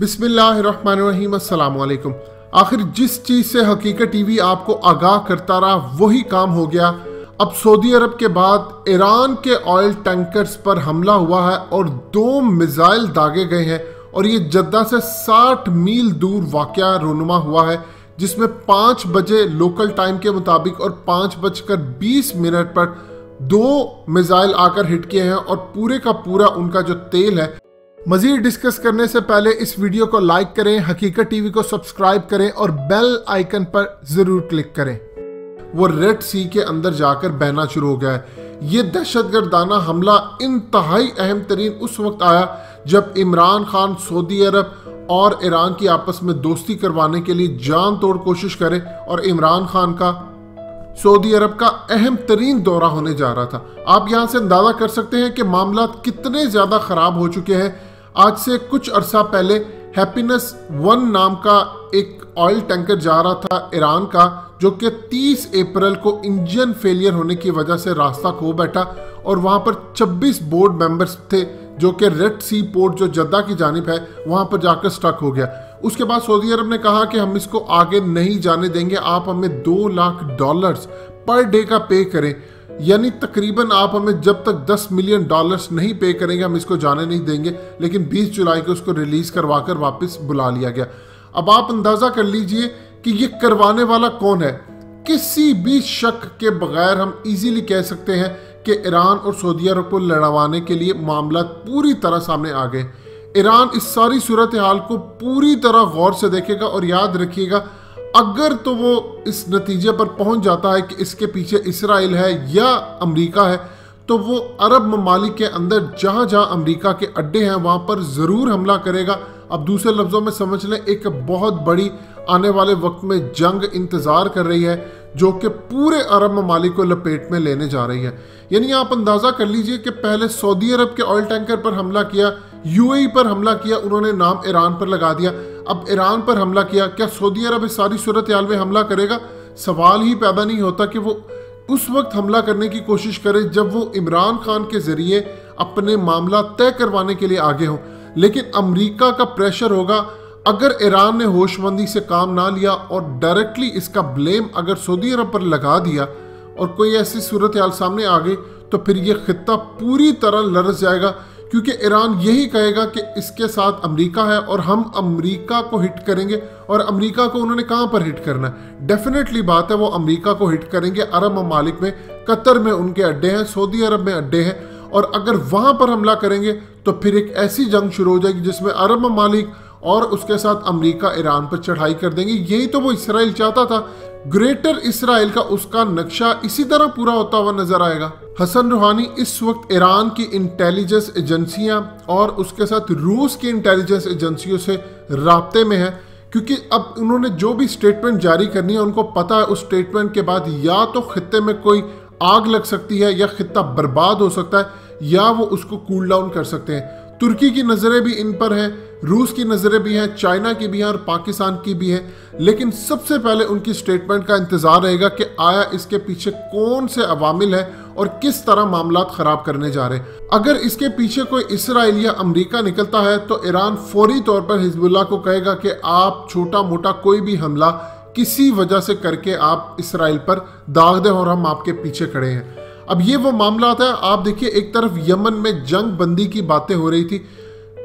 بسم اللہ الرحمن الرحیم، السلام علیکم۔ آخر جس چیز سے حقیقت ٹی وی آپ کو آگاہ کرتا رہا، وہی کام ہو گیا۔ اب سعودی عرب کے بعد ایران کے آئل ٹینکرز پر حملہ ہوا ہے اور دو میزائل داغے گئے ہیں اور یہ جدہ سے ساٹھ میل دور واقعہ رونما ہوا ہے، جس میں پانچ بجے لوکل ٹائم کے مطابق اور پانچ بج کر بیس منٹ پر دو میزائل آ کر ہٹ کیے ہیں اور پورے کا پورا ان کا جو تیل ہے مزید ڈسکس کرنے سے پہلے اس ویڈیو کو لائک کریں، حقیقت ٹی وی کو سبسکرائب کریں اور بیل آئیکن پر ضرور کلک کریں۔ وہ ریڈ سی کے اندر جا کر بہنا شروع ہو گیا ہے۔ یہ دہشت گردانہ حملہ انتہائی اہم ترین اس وقت آیا جب عمران خان سعودی عرب اور ایران کی آپس میں دوستی کروانے کے لیے جان توڑ کوشش کرے اور عمران خان کا سعودی عرب کا اہم ترین دورہ ہونے جا رہا تھا۔ آپ یہاں سے اندازہ کر سکتے ہیں کہ معاملات کتنے زیادہ خراب ہو چکے ہیں۔ آج سے کچھ عرصہ پہلے ہیپینس ون نام کا ایک آئل ٹینکر جا رہا تھا ایران کا، جو کہ تیس اپریل کو انجن فیلئر ہونے کی وجہ سے راستہ کھو بیٹھا اور وہاں پر چبیس بورڈ ممبرز تھے، جو کہ ریڈ سی پورٹ جو جدہ کی جانب ہے، وہاں پر جا کر سٹک ہو گیا۔ اس کے بعد سعودی عرب نے کہا کہ ہم اس کو آگے نہیں جانے دیں گے، آپ ہمیں دو لاکھ ڈالرز پر ڈے کا پے کریں۔ یعنی تقریباً آپ ہمیں جب تک دس ملین ڈالرز نہیں پے کریں گے، ہم اس کو جانے نہیں دیں گے، لیکن بیس جولائی کو اس کو ریلیز کروا کر واپس بلا لیا گیا۔ اب آپ اندازہ کر لیجیے کہ یہ کروانے والا کون ہے۔ کسی بھی شک کے بغیر ہم ایزیلی کہہ سکتے ہیں کہ ایران اور سعودی عرب کو لڑوانے کے لیے معاملات پوری طرح سامنے آ گئے۔ ایران اس ساری صورتحال کو پوری طرح غور سے دیکھے گا اور یاد رکھیے گا اگر تو وہ اس نتیجے پر پہنچ جاتا ہے کہ اس کے پیچھے اسرائیل ہے یا امریکہ ہے، تو وہ عرب ممالک کے اندر جہاں جہاں امریکہ کے اڈے ہیں، وہاں پر ضرور حملہ کرے گا۔ اب دوسرے لفظوں میں سمجھ لیں، ایک بہت بڑی آنے والے وقت میں جنگ انتظار کر رہی ہے، جو کہ پورے عرب ممالک کو لپیٹ میں لینے جا رہی ہے۔ یعنی آپ اندازہ کر لیجیے کہ پہلے سعودی عرب کے آئل ٹینکر پر حملہ کیا، یو اے پر حملہ کیا، انہوں نے نام ایران پر لگا دیا۔ اب ایران پر حملہ کیا کیا سعودی عرب اس ساری صورتحال میں حملہ کرے گا؟ سوال ہی پیدا نہیں ہوتا کہ وہ اس وقت حملہ کرنے کی کوشش کرے جب وہ عمران خان کے ذریعے اپنے معاملہ طے کروانے کے لیے آگے ہوں۔ لیکن امریکہ کا پریشر ہوگا اگر ایران نے ہوش مندی سے کام نہ لیا اور ڈائریکٹلی اس کا بلیم اگر سعودی عرب پر لگا دیا اور کوئی ایسی صورتحال سامنے آ گئی تو پھر یہ خطہ پوری طرح لرز جائے گا کیونکہ ایران یہی کہے گا کہ اس کے ساتھ امریکہ ہے اور ہم امریکہ کو ہٹ کریں گے اور امریکہ کو انہوں نے کہاں پر ہٹ کرنا ہے؟ ڈیفینیٹلی بات ہے وہ امریکہ کو ہٹ کریں گے عرب ممالک میں، قطر میں ان کے اڈے ہیں، سعودی عرب میں اڈے ہیں۔ اور اگر وہاں پر حملہ کریں گے تو پھر ایک ایسی جنگ شروع ہو جائے گی جس میں عرب ممالک اور اس کے ساتھ امریکہ ایران پر چڑھائی کر دیں گے۔ یہی تو وہ اسرائیل چاہتا تھا۔ گریٹر اسرائیل کا اس کا نقشہ اسی طرح پورا ہوتا ہوا نظر آئے گا۔ حسن روحانی اس وقت ایران کی انٹیلیجنس ایجنسیاں اور اس کے ساتھ روس کی انٹیلیجنس ایجنسیوں سے رابطے میں ہے کیونکہ اب انہوں نے جو بھی سٹیٹمنٹ جاری کرنی ہے، ان کو پتا ہے، اس سٹیٹمنٹ کے بعد یا تو خطے میں کوئی آگ لگ سکتی ہے یا خطہ برباد ہو سکتا ہے، یا وہ اس کو کول ڈاؤن کر سکتے ہیں۔ ترکی کی نظریں بھی ان پر ہیں۔ روس کی نظریں بھی ہیں، چائنا کی بھی ہیں اور پاکستان کی بھی ہیں۔ لیکن سب سے پہلے ان کی سٹیٹمنٹ کا انتظار رہے گا کہ آیا اس کے پیچھے کون سے عوامل ہیں اور کس طرح معاملات خراب کرنے جا رہے۔ ہیں اگر اس کے پیچھے کوئی اسرائیل یا امریکہ نکلتا ہے تو ایران فوری طور پر حزب اللہ کو کہے گا کہ آپ چھوٹا موٹا کوئی بھی حملہ کسی وجہ سے کر کے آپ اسرائیل پر داغ دیں اور ہم آپ کے پیچھے کھڑے ہیں۔ اب یہ وہ معاملات ہیں، آپ دیکھیے ایک طرف یمن میں جنگ بندی کی باتیں ہو رہی تھی۔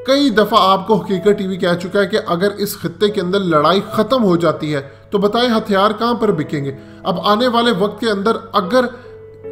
کئی دفعہ آپ کو حقیقت ٹی وی کہہ چکا ہے کہ اگر اس خطے کے اندر لڑائی ختم ہو جاتی ہے تو بتائیں ہتھیار کہاں پر بکیں گے؟ اب آنے والے وقت کے اندر اگر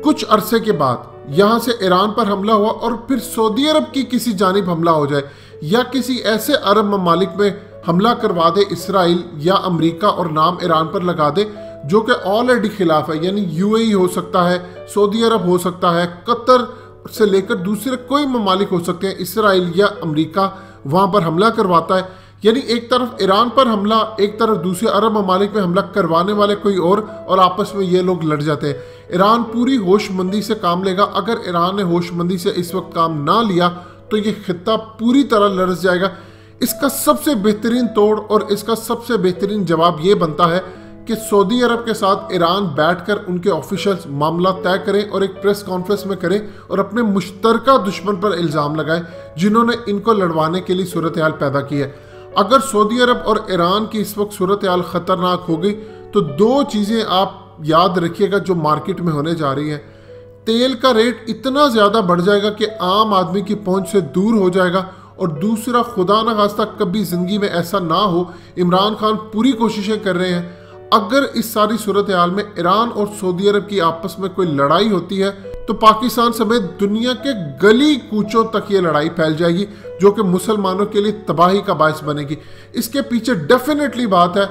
کچھ عرصے کے بعد یہاں سے ایران پر حملہ ہوا اور پھر سعودی عرب کی کسی جانب حملہ ہو جائے یا کسی ایسے عرب ممالک میں حملہ کروا دے اسرائیل یا امریکہ اور نام ایران پر لگا دے، جو کہ آلریڈی خلاف ہے یعنی یو اے ہو سکتا ہے، سعودی عرب ہو سکتا ہے، قطر سے لے کر دوسرے کوئی ممالک ہو سکتے ہیں، اسرائیل یا امریکہ، وہاں پر حملہ کرواتا ہے۔ یعنی ایک طرف ایران پر حملہ، ایک طرف دوسرے عرب ممالک میں حملہ کروانے والے کوئی اور اور آپس میں یہ لوگ لڑ جاتے ہیں۔ ایران پوری ہوش مندی سے کام لے گا۔ اگر ایران نے ہوش مندی سے اس وقت کام نہ لیا، تو یہ خطہ پوری طرح لرز جائے گا۔ اس کا سب سے بہترین توڑ اور اس کا سب سے بہترین جواب یہ بنتا ہے کہ سعودی عرب کے ساتھ ایران بیٹھ کر ان کے آفیشلز معاملہ طے کریں اور ایک پریس کانفرنس میں کریں اور اپنے مشترکہ دشمن پر الزام لگائیں جنہوں نے ان کو لڑوانے کے لیے صورتحال پیدا کی ہے۔ اگر سعودی عرب اور ایران کی اس وقت صورتحال خطرناک ہو گئی تو دو چیزیں آپ یاد رکھیے گا جو مارکیٹ میں ہونے جا رہی ہیں۔ تیل کا ریٹ اتنا زیادہ بڑھ جائے گا کہ عام آدمی کی پہنچ سے دور ہو جائے گا اور دوسرا خدا نہ خواستہ کبھی زندگی میں ایسا نہ ہو۔ عمران خان پوری کوششیں کر رہے ہیں۔ اگر اس ساری صورتحال میں ایران اور سعودی عرب کی آپس میں کوئی لڑائی ہوتی ہے، تو پاکستان سمیت دنیا کے گلی کوچوں تک یہ لڑائی پھیل جائے گی، جو کہ مسلمانوں کے لیے تباہی کا باعث بنے گی۔ اس کے پیچھے ڈیفینیٹلی بات ہے،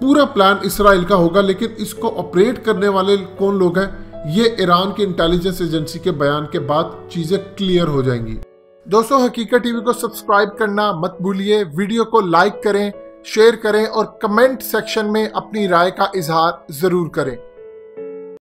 پورا پلان اسرائیل کا ہوگا، لیکن اس کو آپریٹ کرنے والے کون لوگ ہیں؟ یہ ایران کی انٹیلیجنس ایجنسی کے بیان کے بعد چیزیں کلیئر ہو جائیں گی۔ دوستو، حقیقت ٹی وی کو سبسکرائب کرنا مت بھولیے۔ ویڈیو کو لائک کریں۔ شیئر کریں اور کمنٹ سیکشن میں اپنی رائے کا اظہار ضرور کریں۔